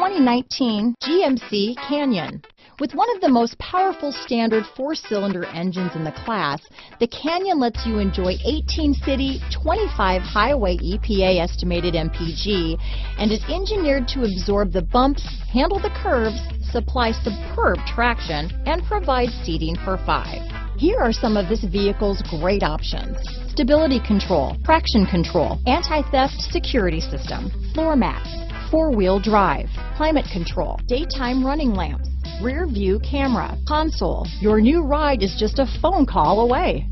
2019 GMC Canyon. With one of the most powerful standard four-cylinder engines in the class, the Canyon lets you enjoy 18 city, 25 highway EPA estimated MPG, and is engineered to absorb the bumps, handle the curves, supply superb traction, and provide seating for five. Here are some of this vehicle's great options. Stability control, traction control, anti-theft security system, floor mats, four-wheel drive, climate control, daytime running lamps, rear view camera, console. Your new ride is just a phone call away.